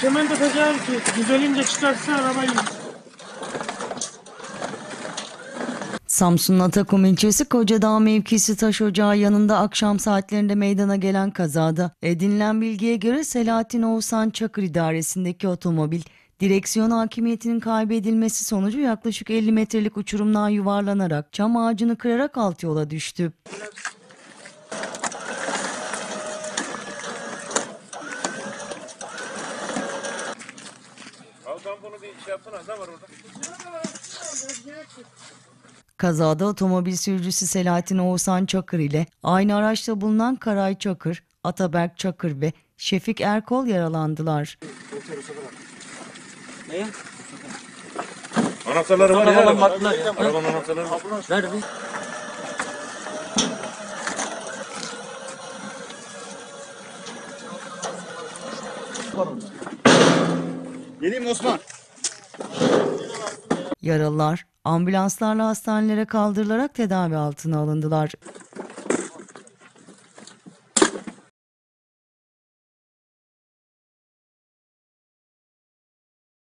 Çemento teker ki düzelince çıkarsa arabayı Samsun'un Atakum ilçesi Kocadağ mevkisi taş ocağı yanında akşam saatlerinde meydana gelen kazada edinilen bilgiye göre Selahattin Oğuzhan Çakır idaresindeki otomobil direksiyon hakimiyetinin kaybedilmesi sonucu yaklaşık 50 metrelik uçurumdan yuvarlanarak çam ağacını kırarak alt yola düştü. Bir şey yapsana ne var orada? Kazada otomobil sürücüsü Selahattin Oğuzhan Çakır ile aynı araçta bulunan Karay Çakır, Ataberk Çakır ve Şefik Erkol yaralandılar. Neye? Anahtarları var ya. Arabanın anahtarları var. Nerede? Geleyim mi Osman? Yaralılar ambulanslarla hastanelere kaldırılarak tedavi altına alındılar.